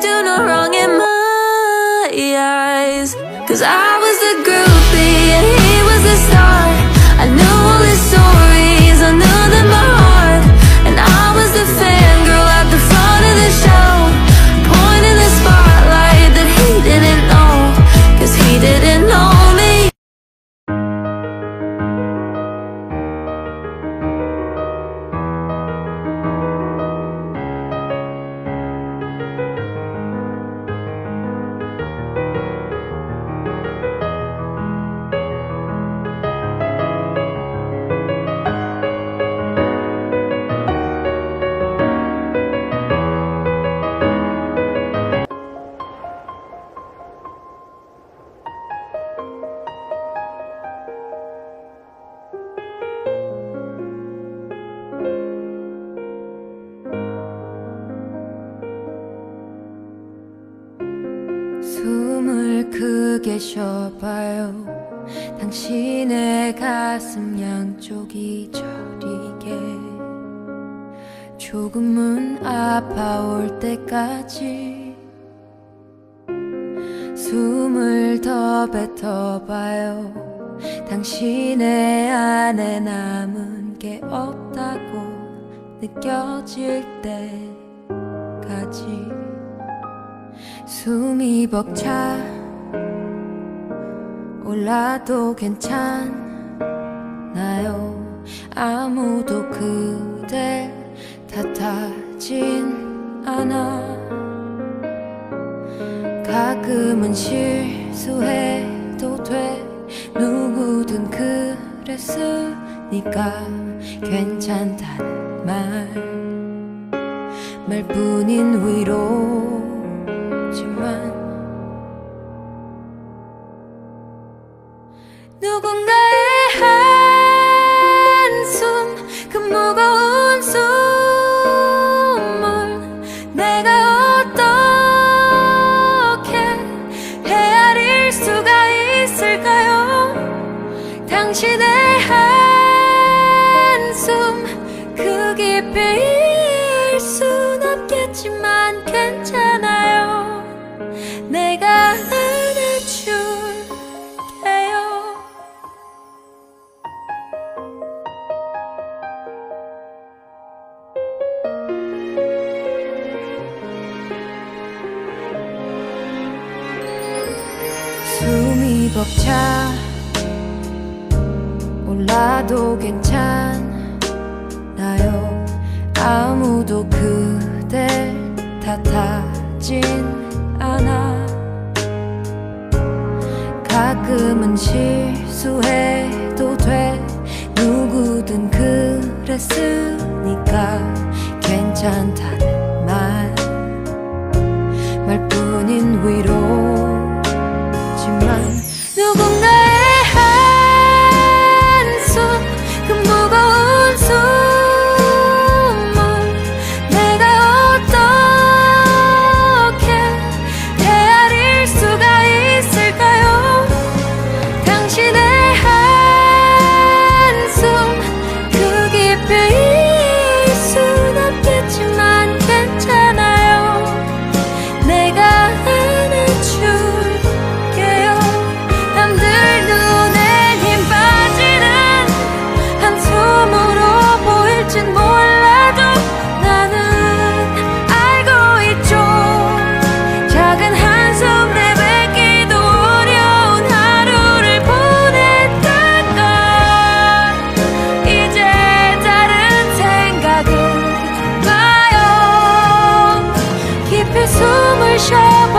do no wrong in my eyes. Cause I was the groupie and he was the star. I knew all his stories, 쉬어봐요. 당신의 가슴 양쪽이 저리게. 조금은 아파올 때까지 숨을 더 뱉어봐요. 당신의 안에 남은 게 없다고 느껴질 때까지 숨이 벅차 올라도 괜찮나요. 아무도 그댈 탓하진 않아. 가끔은 실수해도 돼. 누구든 그랬으니까 괜찮단 말. 말뿐인 위로 그댈 탓하진 않아. 가끔은 실수해도 돼. 누구든 그랬으니까 괜찮다 trouble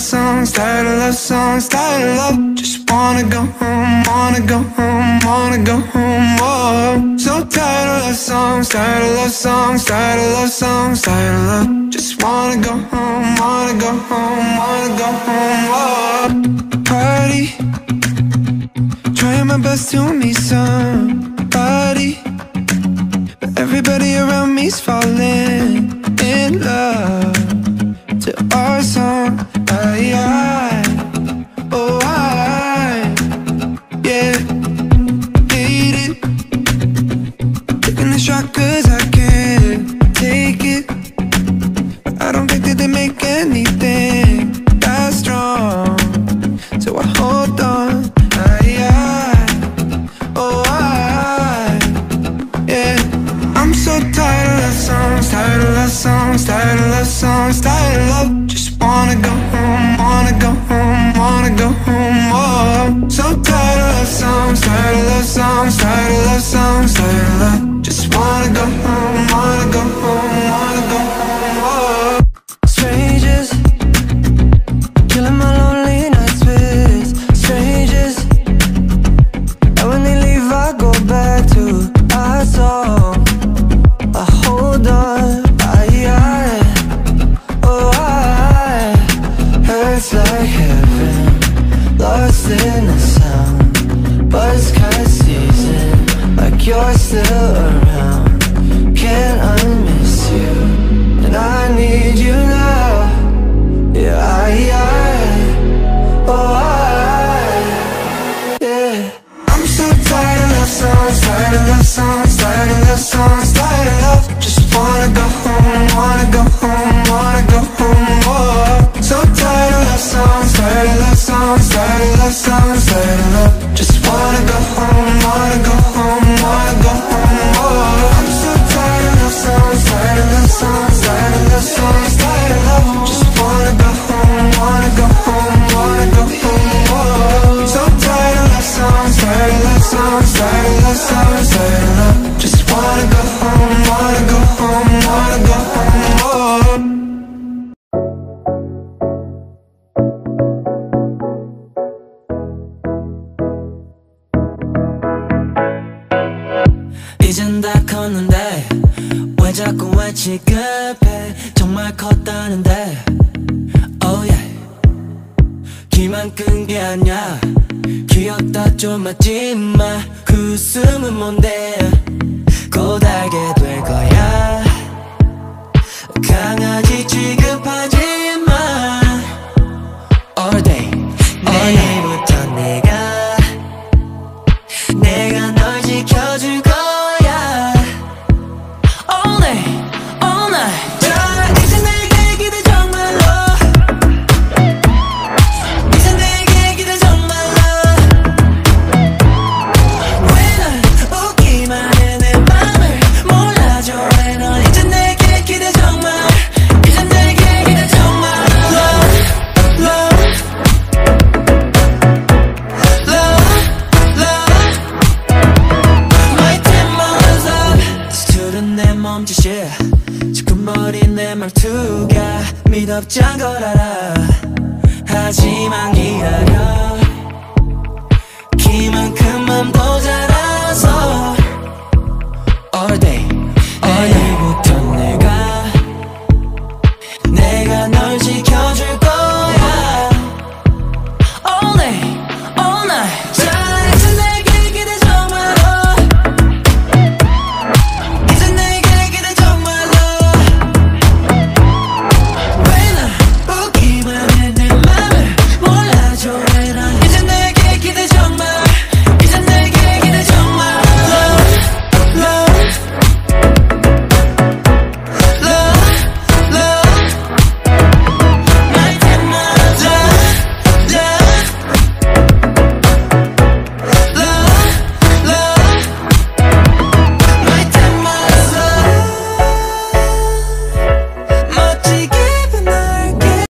songs, tired of love songs, tired of love. Just wanna go home, wanna go home, wanna go home. So tired of love songs, tired of love songs, tired of love songs, tired of love. Just wanna go home, wanna go home, wanna go home. Whoa. Party, trying my best to meet somebody, but everybody around me's falling in love to our song. songs, tired of love songs, tired of love. Just wanna go home, wanna go home, wanna go home, oh So tired of love songs, tired of love songs, tired of love songs, tired of love. Just wanna go home, wanna go home, wanna go home, oh Strangers, killing my lonely nights with strangers. And when they leave I go back. the sun's Just wanna go home, wanna go home, wanna go home So tired of love songs, tired of love songs, tired of love songs, tired of love. 이젠 다 컸는데 왜 자꾸 왜 취급해? 정말 컸다는데. Oh yeah. 기만 끈 게 아니야. 기억 다좀 맞지마. 그 웃음은 뭔데? 곧 알게 될 거야. 강아지 취급하지